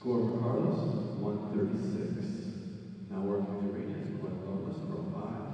Score for Carlos, 136. Now working the read his Glenn Lomas, row 5.